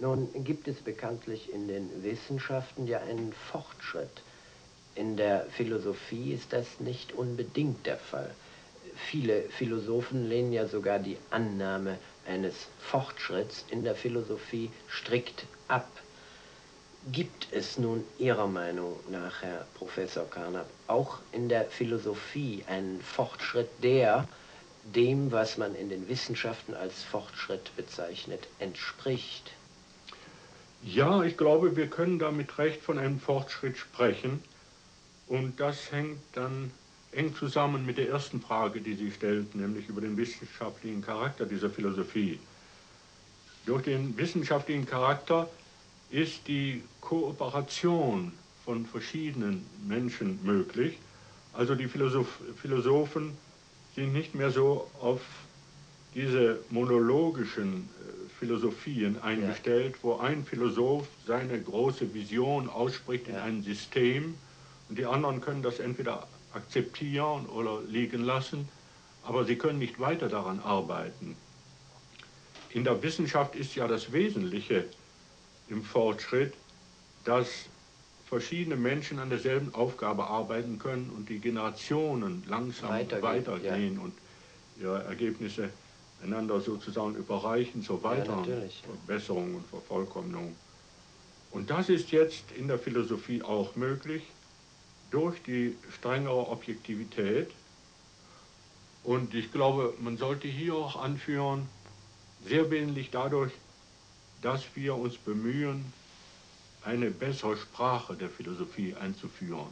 Nun gibt es bekanntlich in den Wissenschaften ja einen Fortschritt. In der Philosophie ist das nicht unbedingt der Fall. Viele Philosophen lehnen ja sogar die Annahme eines Fortschritts in der Philosophie strikt ab. Gibt es nun Ihrer Meinung nach, Herr Professor Carnap, auch in der Philosophie einen Fortschritt, der dem, was man in den Wissenschaften als Fortschritt bezeichnet, entspricht? Ja, ich glaube, wir können da mit Recht von einem Fortschritt sprechen. Und das hängt dann eng zusammen mit der ersten Frage, die Sie stellten, nämlich über den wissenschaftlichen Charakter dieser Philosophie. Durch den wissenschaftlichen Charakter ist die Kooperation von verschiedenen Menschen möglich. Also die Philosoph Philosophen sind nicht mehr so auf diese monologischen äh, Philosophien eingestellt, ja. wo ein Philosoph seine große Vision ausspricht ja. in ein System und die anderen können das entweder akzeptieren oder liegen lassen, aber sie können nicht weiter daran arbeiten. In der Wissenschaft ist ja das Wesentliche im Fortschritt, dass verschiedene Menschen an derselben Aufgabe arbeiten können und die Generationen langsam weitergehen, weitergehen ja. und ihre Ergebnisse einander sozusagen überreichen zur weiteren ja, Verbesserung und Vervollkommnung. Und das ist jetzt in der Philosophie auch möglich durch die strengere Objektivität. Und ich glaube, man sollte hier auch anführen, sehr wesentlich dadurch, dass wir uns bemühen, eine bessere Sprache der Philosophie einzuführen.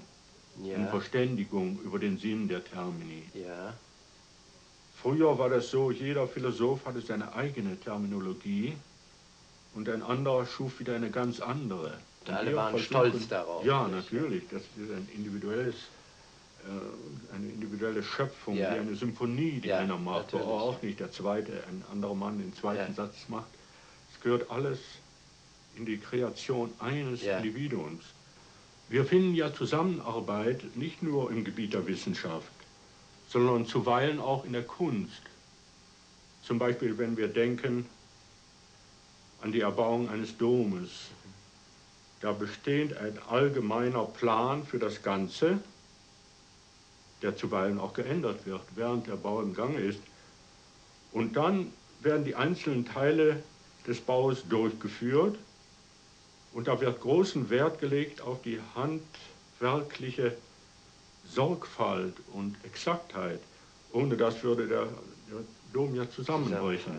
Ja. Eine Verständigung über den Sinn der Termini. Ja. Früher war das so, jeder Philosoph hatte seine eigene Terminologie und ein anderer schuf wieder eine ganz andere. Und alle waren stolz darauf. Ja, natürlich. Das ist ein individuelles, äh, eine individuelle Schöpfung, ja. wie eine Symphonie, die ja, einer macht, wo auch nicht der zweite, ein anderer Mann den zweiten ja. Satz macht. Es gehört alles in die Kreation eines Individuums. Wir finden ja Zusammenarbeit nicht nur im Gebiet der Wissenschaft, sondern zuweilen auch in der Kunst. Zum Beispiel, wenn wir denken an die Erbauung eines Domes. Da besteht ein allgemeiner Plan für das Ganze, der zuweilen auch geändert wird, während der Bau im Gange ist. Und dann werden die einzelnen Teile des Baus durchgeführt und da wird großen Wert gelegt auf die handwerkliche Sorgfalt und Exaktheit. Ohne das würde der, der Dom ja zusammenbrechen.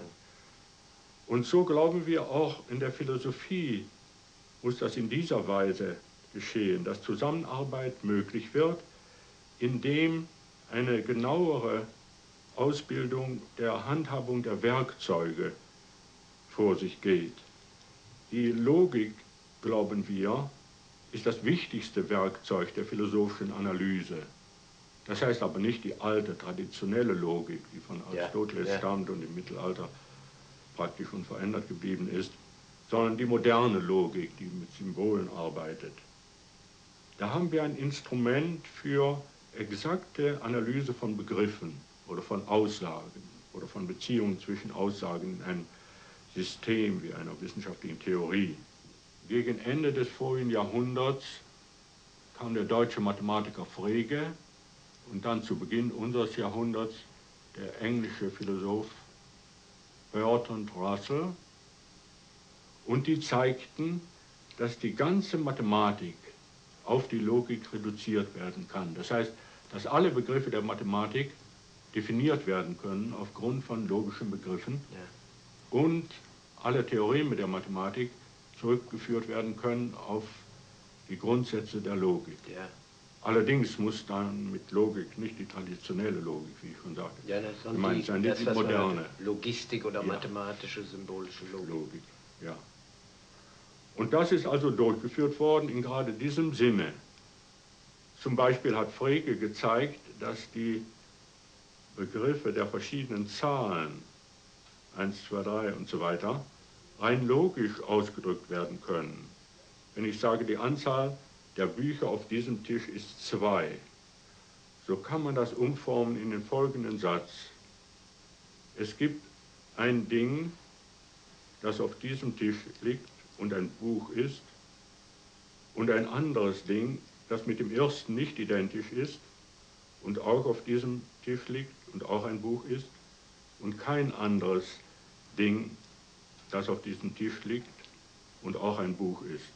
Und so glauben wir auch in der Philosophie muss das in dieser Weise geschehen, dass Zusammenarbeit möglich wird, indem eine genauere Ausbildung der Handhabung der Werkzeuge vor sich geht. Die Logik, glauben wir, ist das wichtigste Werkzeug der philosophischen Analyse. Das heißt aber nicht die alte, traditionelle Logik, die von Aristoteles ja, stammt und im Mittelalter praktisch unverändert geblieben ist, sondern die moderne Logik, die mit Symbolen arbeitet. Da haben wir ein Instrument für exakte Analyse von Begriffen oder von Aussagen oder von Beziehungen zwischen Aussagen in einem System wie einer wissenschaftlichen Theorie. Gegen Ende des vorigen Jahrhunderts kam der deutsche Mathematiker Frege und dann zu Beginn unseres Jahrhunderts der englische Philosoph Bertrand Russell und die zeigten, dass die ganze Mathematik auf die Logik reduziert werden kann. Das heißt, dass alle Begriffe der Mathematik definiert werden können aufgrund von logischen Begriffen ja. und alle Theoreme der Mathematik zurückgeführt werden können auf die Grundsätze der Logik. Ja. Allerdings muss dann mit Logik nicht die traditionelle Logik, wie ich schon sagte, ja, das gemeint sein, nicht die moderne. Logistik oder ja. mathematische, symbolische Logik. Logik. Ja. Und das ist also durchgeführt worden in gerade diesem Sinne. Zum Beispiel hat Frege gezeigt, dass die Begriffe der verschiedenen Zahlen, 1, 2, 3 und so weiter, rein logisch ausgedrückt werden können. Wenn ich sage, die Anzahl der Bücher auf diesem Tisch ist zwei, so kann man das umformen in den folgenden Satz. Es gibt ein Ding, das auf diesem Tisch liegt und ein Buch ist und ein anderes Ding, das mit dem ersten nicht identisch ist und auch auf diesem Tisch liegt und auch ein Buch ist und kein anderes Ding, das auf diesem Tisch liegt und auch ein Buch ist.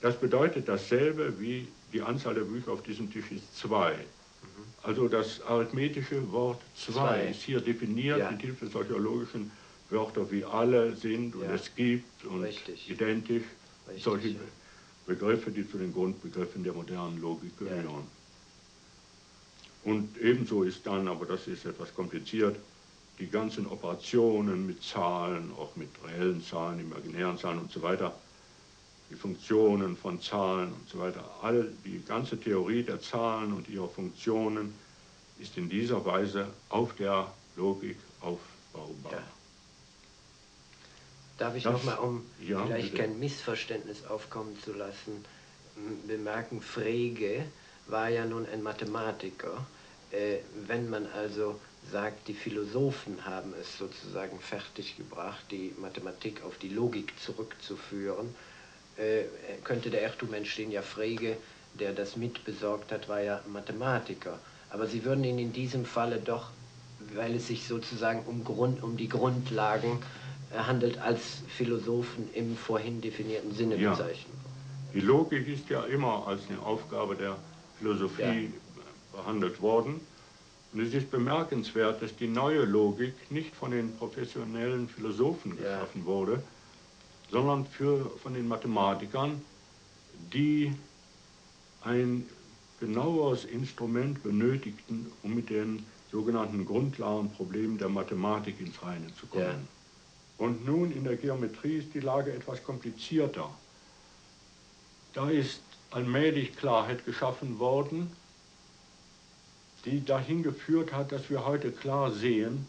Das bedeutet dasselbe wie die Anzahl der Bücher auf diesem Tisch ist zwei. Mhm. Also das arithmetische Wort zwei, ist hier definiert ja. mit Hilfe solcher logischen Wörter wie alle sind und ja. es gibt und Richtig. identisch. Richtig, solche ja. Begriffe, die zu den Grundbegriffen der modernen Logik gehören. Und ebenso ist dann, aber das ist etwas kompliziert, die ganzen Operationen mit Zahlen, auch mit reellen Zahlen, imaginären Zahlen und so weiter, die Funktionen von Zahlen und so weiter, all die ganze Theorie der Zahlen und ihrer Funktionen ist in dieser Weise auf der Logik aufbaubar. Ja. Darf ich nochmal, um ja, vielleicht bitte. kein Missverständnis aufkommen zu lassen, bemerken, Frege war ja nun ein Mathematiker. Äh, wenn man also sagt, die Philosophen haben es sozusagen fertiggebracht, die Mathematik auf die Logik zurückzuführen, äh, könnte der Irrtum entstehen, ja Frege, der das mitbesorgt hat, war ja Mathematiker. Aber Sie würden ihn in diesem Falle doch, weil es sich sozusagen um, Grund, um die Grundlagen äh, handelt, als Philosophen im vorhin definierten Sinne ja. bezeichnen. Die Logik ist ja immer als eine Aufgabe der Philosophie ja. behandelt worden. Und es ist bemerkenswert, dass die neue Logik nicht von den professionellen Philosophen geschaffen ja. wurde, sondern für, von den Mathematikern, die ein genaueres Instrument benötigten, um mit den sogenannten Grundlagenproblemen der Mathematik ins Reine zu kommen. Ja. Und nun in der Geometrie ist die Lage etwas komplizierter. Da ist allmählich Klarheit geschaffen worden, die dahin geführt hat, dass wir heute klar sehen,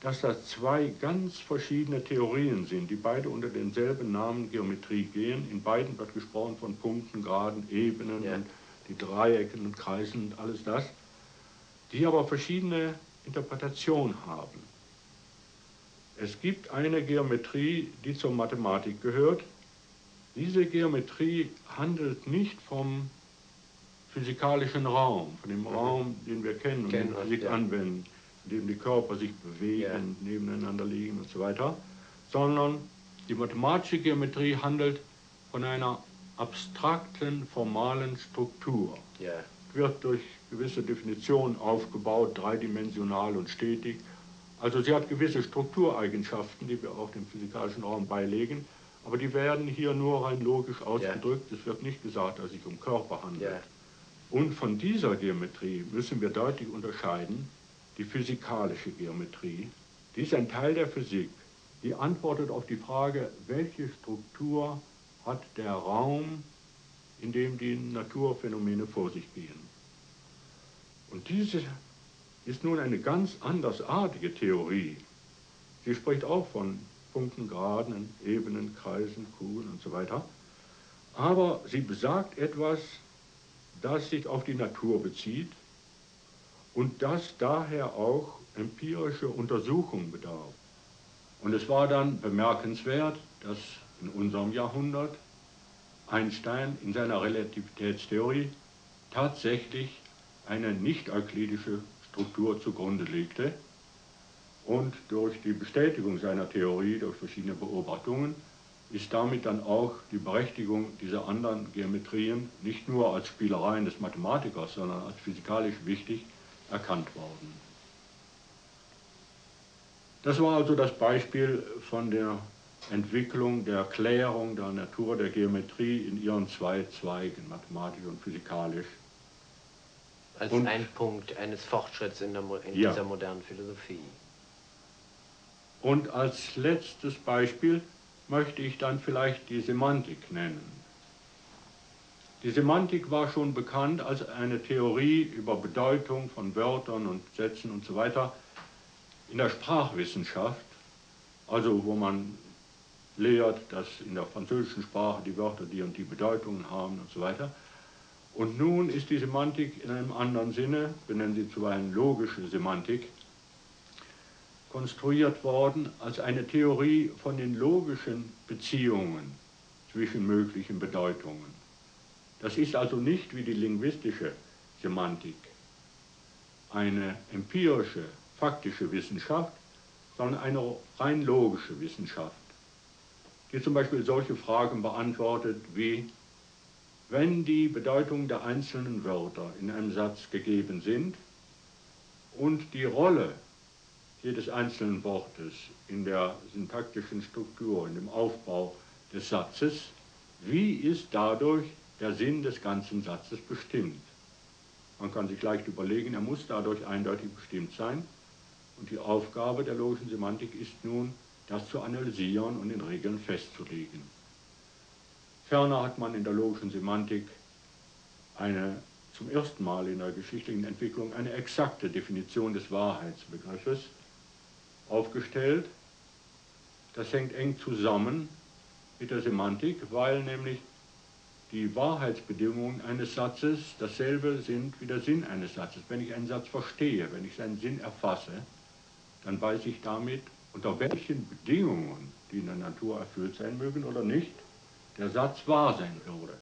dass das zwei ganz verschiedene Theorien sind, die beide unter denselben Namen Geometrie gehen. In beiden wird gesprochen von Punkten, Graden, Ebenen ja. und die Dreiecken und Kreisen und alles das, die aber verschiedene Interpretationen haben. Es gibt eine Geometrie, die zur Mathematik gehört. Diese Geometrie handelt nicht vom physikalischen Raum, von dem mhm. Raum, den wir kennen und den Physik ja. anwenden in dem die Körper sich bewegen, ja. nebeneinander liegen und so weiter, sondern die mathematische Geometrie handelt von einer abstrakten, formalen Struktur. Ja. Wird durch gewisse Definitionen aufgebaut, dreidimensional und stetig. Also sie hat gewisse Struktureigenschaften, die wir auch dem physikalischen Raum beilegen, aber die werden hier nur rein logisch ausgedrückt. Es wird nicht gesagt, dass es sich um Körper handelt. Und von dieser Geometrie müssen wir deutlich unterscheiden die physikalische Geometrie. Die ist ein Teil der Physik. Die antwortet auf die Frage, welche Struktur hat der Raum, in dem die Naturphänomene vor sich gehen. Und diese ist nun eine ganz andersartige Theorie. Sie spricht auch von Punkten, Graden, Ebenen, Kreisen, Kugeln und so weiter. Aber sie besagt etwas, das sich auf die Natur bezieht und das daher auch empirische Untersuchung bedarf. Und es war dann bemerkenswert, dass in unserem Jahrhundert Einstein in seiner Relativitätstheorie tatsächlich eine nicht-euklidische Struktur zugrunde legte und durch die Bestätigung seiner Theorie durch verschiedene Beobachtungen ist damit dann auch die Berechtigung dieser anderen Geometrien nicht nur als Spielereien des Mathematikers, sondern als physikalisch wichtig erkannt worden. Das war also das Beispiel von der Entwicklung, der Erklärung der Natur der Geometrie in ihren zwei Zweigen, mathematisch und physikalisch. Als und, ein Punkt eines Fortschritts in, der, in ja. dieser modernen Philosophie. Und als letztes Beispiel möchte ich dann vielleicht die Semantik nennen. Die Semantik war schon bekannt als eine Theorie über Bedeutung von Wörtern und Sätzen und so weiter in der Sprachwissenschaft, also wo man lehrt, dass in der französischen Sprache die Wörter die und die Bedeutungen haben und so weiter. Und nun ist die Semantik in einem anderen Sinne, wir nennen sie zuweilen logische Semantik, konstruiert worden als eine Theorie von den logischen Beziehungen zwischen möglichen Bedeutungen. Das ist also nicht wie die linguistische Semantik eine empirische, faktische Wissenschaft, sondern eine rein logische Wissenschaft, die zum Beispiel solche Fragen beantwortet wie, wenn die Bedeutung der einzelnen Wörter in einem Satz gegeben sind und die Rolle jedes einzelnen Wortes in der syntaktischen Struktur, in dem Aufbau des Satzes, wie ist dadurch der Sinn des ganzen Satzes bestimmt. Man kann sich leicht überlegen, er muss dadurch eindeutig bestimmt sein. Und die Aufgabe der logischen Semantik ist nun, das zu analysieren und in Regeln festzulegen. Ferner hat man in der logischen Semantik eine zum ersten Mal in der geschichtlichen Entwicklung eine exakte Definition des Wahrheitsbegriffes aufgestellt. Das hängt eng zusammen mit der Semantik, weil nämlich die Wahrheitsbedingungen eines Satzes dasselbe sind wie der Sinn eines Satzes. Wenn ich einen Satz verstehe, wenn ich seinen Sinn erfasse, dann weiß ich damit, unter welchen Bedingungen, die in der Natur erfüllt sein mögen oder nicht, der Satz wahr sein würde.